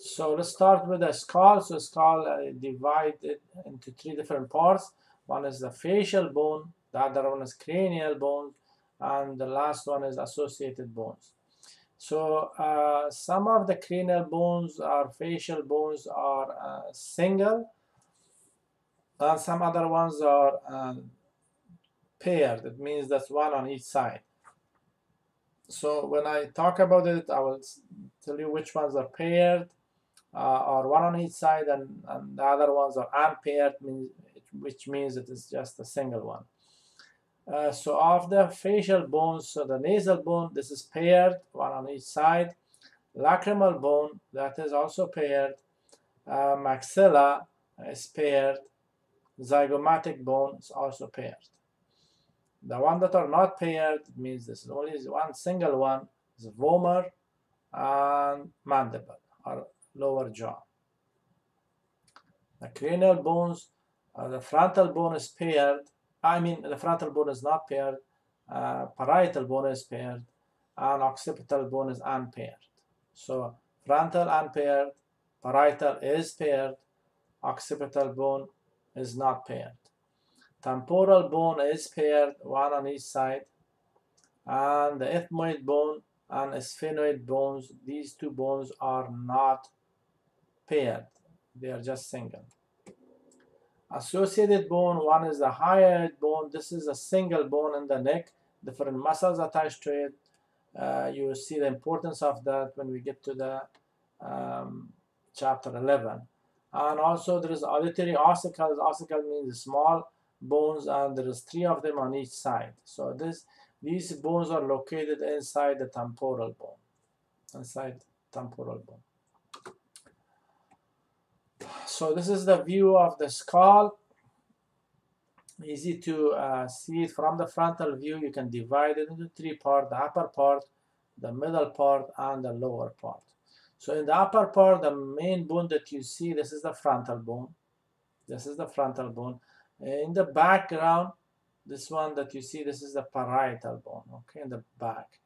So let's start with the skull. So skull uh, divided into three different parts. One is the facial bone, the other one is cranial bone, and the last one is associated bones. So uh, some of the cranial bones or facial bones are uh, single, and some other ones are uh, paired. It means that's one on each side. So when I talk about it, I will tell you which ones are paired, uh, or one on each side, and, and the other ones are unpaired, means, which means it is just a single one. Uh, so of the facial bones, so the nasal bone, this is paired, one on each side. Lacrimal bone, that is also paired. Uh, maxilla is paired. Zygomatic bone is also paired. The one that are not paired means this is only one single one, is vomer and mandible, lower jaw. The cranial bones, uh, the frontal bone is paired, I mean the frontal bone is not paired, uh, parietal bone is paired, and occipital bone is unpaired. So frontal unpaired, parietal is paired, occipital bone is not paired. Temporal bone is paired, one on each side, and the ethmoid bone and sphenoid bones, these two bones are not paired, they are just single. Associated bone, one is the hyoid bone. This is a single bone in the neck, different muscles attached to it. Uh, you will see the importance of that when we get to the um, chapter 11. And also there is auditory ossicles. Ossicle means small bones and there is three of them on each side. So this these bones are located inside the temporal bone, inside temporal bone. So this is the view of the skull. Easy to uh, see it from the frontal view. You can divide it into three parts, the upper part, the middle part, and the lower part. So in the upper part, the main bone that you see, this is the frontal bone. This is the frontal bone. In the background, this one that you see, this is the parietal bone, okay, in the back.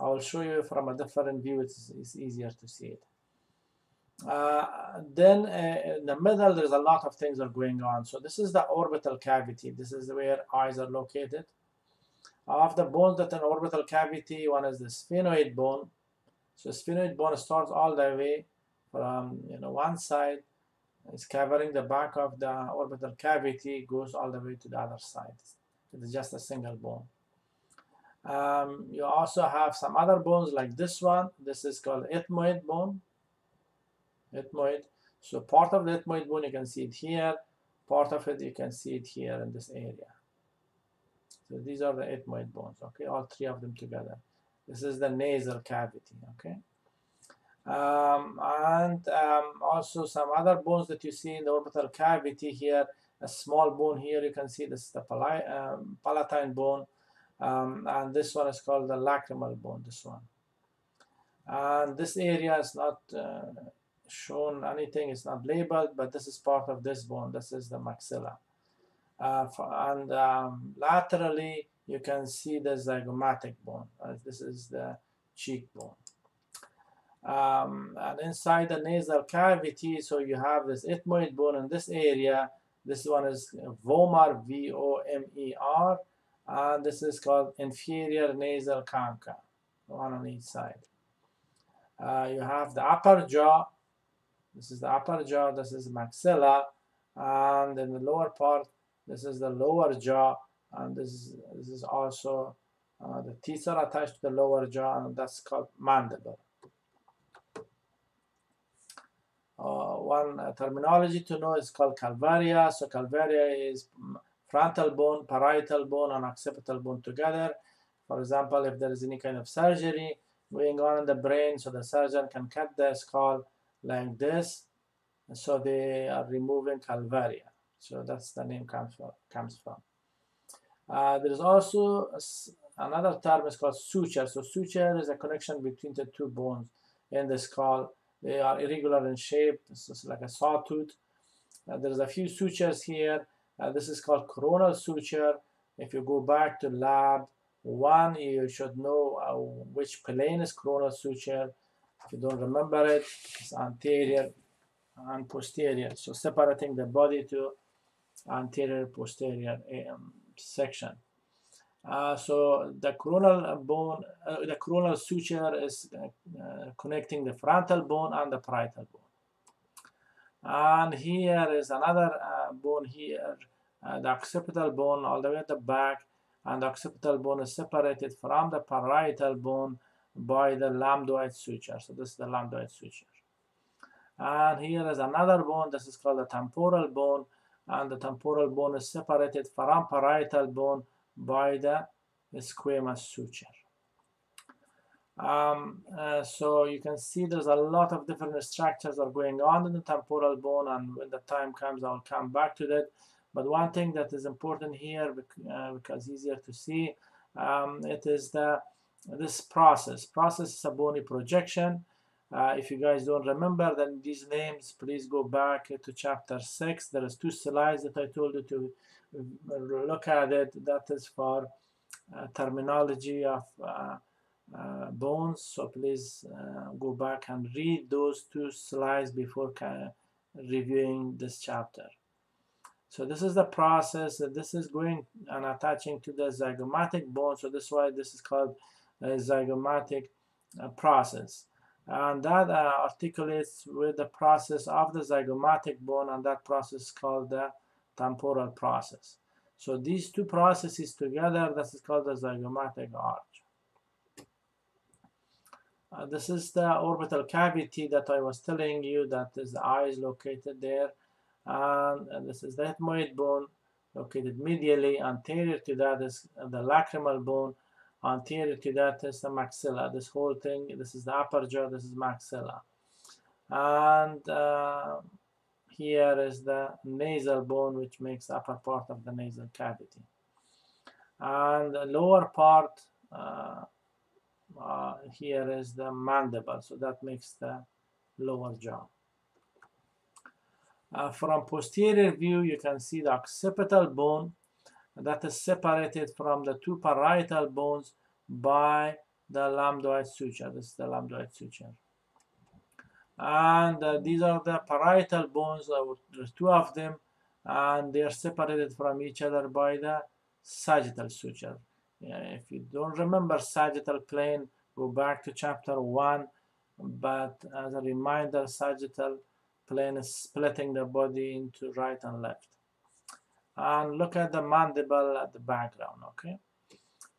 I will show you from a different view, it's, it's easier to see it. Uh, then uh, in the middle there's a lot of things are going on. So this is the orbital cavity. This is where eyes are located. Of the bones that an orbital cavity one is the sphenoid bone. So sphenoid bone starts all the way from you know one side it's covering the back of the orbital cavity goes all the way to the other side. It's just a single bone. Um, you also have some other bones like this one. This is called ethmoid bone ethmoid. So part of the ethmoid bone, you can see it here. Part of it, you can see it here in this area. So these are the ethmoid bones, okay? All three of them together. This is the nasal cavity, okay? Um, and um, also some other bones that you see in the orbital cavity here. A small bone here, you can see this is the pali um, palatine bone. Um, and this one is called the lacrimal bone, this one. And this area is not uh, shown anything, it's not labeled, but this is part of this bone. This is the maxilla. Uh, and um, laterally, you can see the zygomatic bone. Uh, this is the cheekbone. Um, and inside the nasal cavity, so you have this ethmoid bone in this area. This one is vomer, V-O-M-E-R, and this is called inferior nasal concha, one on each side. Uh, you have the upper jaw, this is the upper jaw, this is maxilla, and in the lower part, this is the lower jaw, and this is, this is also uh, the teeth are attached to the lower jaw, and that's called mandible. Uh, one uh, terminology to know is called calvaria. So calvaria is frontal bone, parietal bone, and occipital bone together. For example, if there is any kind of surgery going on in the brain, so the surgeon can cut the skull like this. And so they are removing calvaria. So that's the name comes from. Comes from. Uh, there is also another term is called suture. So suture is a connection between the two bones in the skull. They are irregular in shape. Is like a sawtooth. Uh, there's a few sutures here. Uh, this is called coronal suture. If you go back to lab one, you should know uh, which plane is coronal suture If you don't remember it, it's anterior and posterior. So separating the body to anterior posterior um, section. Uh, so the coronal bone, uh, the coronal suture is uh, uh, connecting the frontal bone and the parietal bone. And here is another uh, bone here, uh, the occipital bone all the way at the back, and the occipital bone is separated from the parietal bone by the lambdoid suture. So this is the lambdoid suture. And here is another bone, this is called the temporal bone, and the temporal bone is separated from parietal bone by the squamous suture. Um, uh, so you can see there's a lot of different structures are going on in the temporal bone and when the time comes I'll come back to that. But one thing that is important here uh, because easier to see, um, it is the this process. Process is a bony projection. Uh, if you guys don't remember then these names, please go back to chapter 6. There is two slides that I told you to look at it. That is for uh, terminology of uh, uh, bones. So please uh, go back and read those two slides before reviewing this chapter. So this is the process. This is going and attaching to the zygomatic bone. So this is why this is called zygomatic uh, process. And that uh, articulates with the process of the zygomatic bone and that process is called the temporal process. So these two processes together, this is called the zygomatic arch. Uh, this is the orbital cavity that I was telling you that is the eye is located there. And, and this is the ethmoid bone located medially. Anterior to that is the lacrimal bone. Anterior to that is the maxilla. This whole thing, this is the upper jaw, this is maxilla. And uh, here is the nasal bone which makes upper part of the nasal cavity. And the lower part uh, uh, here is the mandible, so that makes the lower jaw. Uh, from posterior view, you can see the occipital bone that is separated from the two parietal bones by the lambdoid suture. This is the lambdoid suture. And uh, these are the parietal bones, uh, two of them, and they are separated from each other by the sagittal suture. Yeah, if you don't remember sagittal plane, go back to chapter 1 but as a reminder sagittal plane is splitting the body into right and left and look at the mandible at the background okay?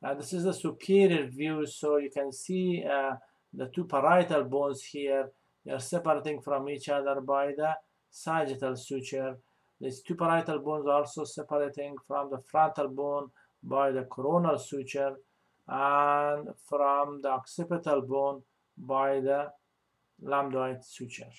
Uh, this is the superior view so you can see uh, the two parietal bones here. They are separating from each other by the sagittal suture. These two parietal bones are also separating from the frontal bone by the coronal suture and from the occipital bone by the lambdoid suture.